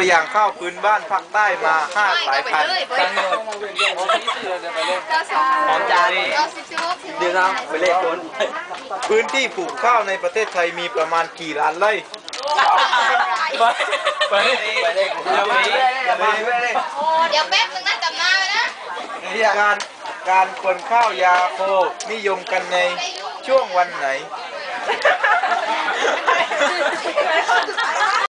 ตัวอย่างข้าวพื้นบ้านภาคใต้มาห้าสายพันธุ์หอมจานเดี๋ยวนะไปเลขคนพื้นที่ปลูกข้าวในประเทศไทยมีประมาณกี่ล้านไร่ไปไปเลขอย่าไปย่ไปเเดี๋ยวแป๊บนึงนะจำหน้าไว้นะการการคนข้าวยาโคนิยมกันในช่วงวันไหน